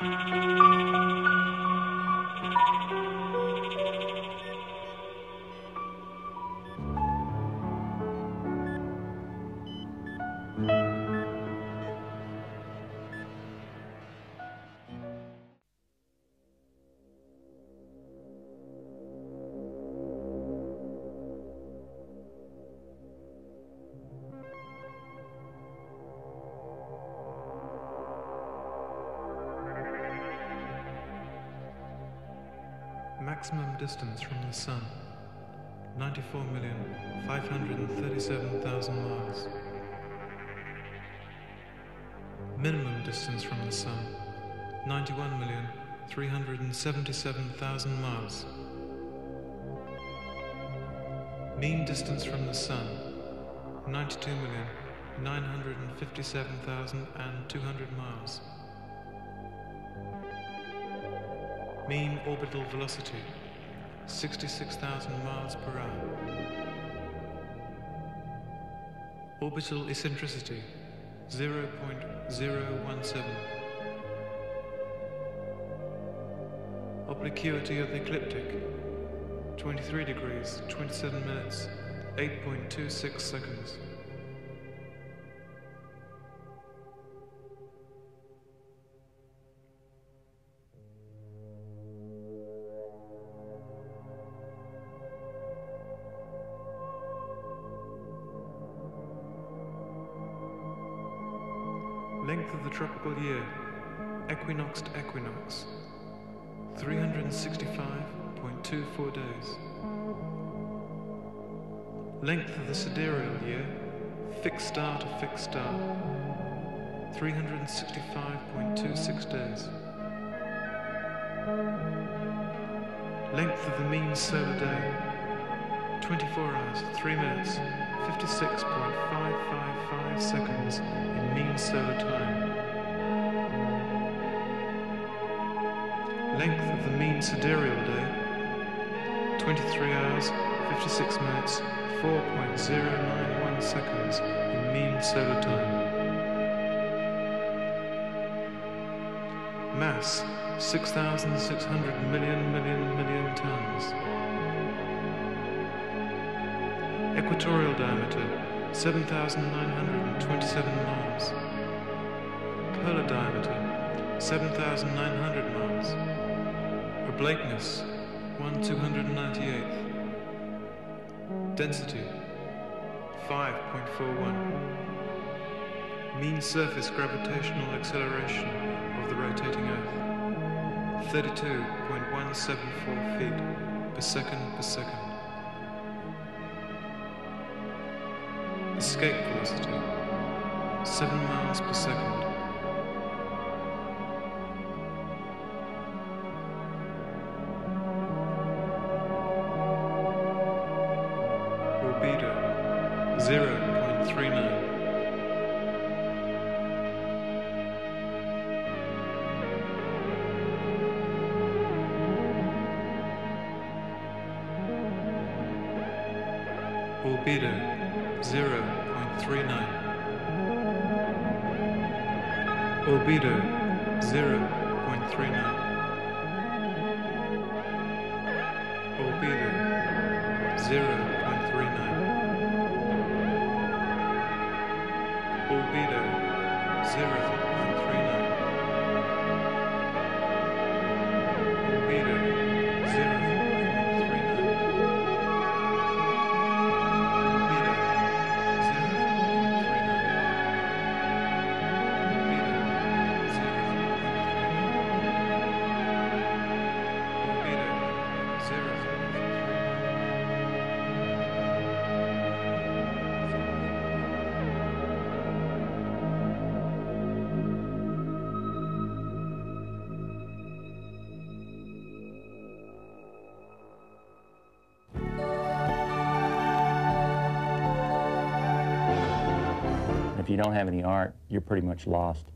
Música Maximum distance from the Sun 94,537,000 miles. Minimum distance from the Sun 91,377,000 miles. Mean distance from the Sun 92,957,200 miles. Mean orbital velocity, 66,000 miles per hour. Orbital eccentricity, 0.017. Obliquity of the ecliptic, 23 degrees, 27 minutes, 8.26 seconds. Length of the tropical year, equinox to equinox, 365.24 days. Length of the sidereal year, fixed star to fixed star, 365.26 days. Length of the mean solar day, 24 hours, 3 minutes, 56.555 seconds mean solar time. Length of the mean sidereal day, 23 hours, 56 minutes, 4.091 seconds in mean solar time. Mass, 6,600 million million million tons. Equatorial diameter 7,927 miles. Polar diameter 7,900 miles. Oblateness 1 298th. Density 5.41. Mean surface gravitational acceleration of the rotating Earth 32.174 feet per second per second. Escape velocity 7 miles per second. Albedo 0.39. Albedo 0.39. Albedo 0.39. Albedo 0.39. Albedo 0.39. If you don't have any art, you're pretty much lost.